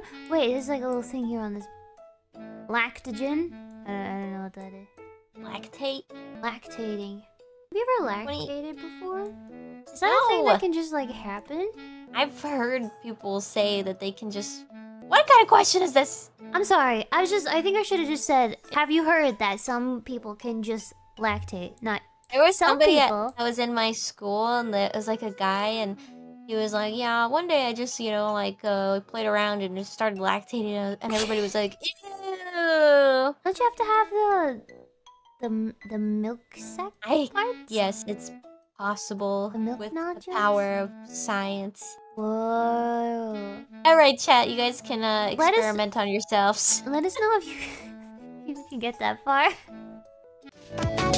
wait, there's like a little thing here on this lactogen. I don't, I don't know what that is. Lactate? Lactating. Have you ever you- lactated before? Is that a thing that can just like happen? I've heard people say that they can just. What kind of question is this? I'm sorry. I was just I think I should have just said, have you heard that some people can just lactate? Not There was Some somebody people- I was in my school, and it was like a guy, and he was like, "Yeah, one day I just, you know, like uh, played around and just started lactating," and everybody was like, "Ew." don't you have to have the the the milk sac I parts? yes, it's possible The milk with nodules? the power of science. Whoa. All right, chat. You guys can uh, Let us- experiment on yourselves. Let us know if you if you can get that far.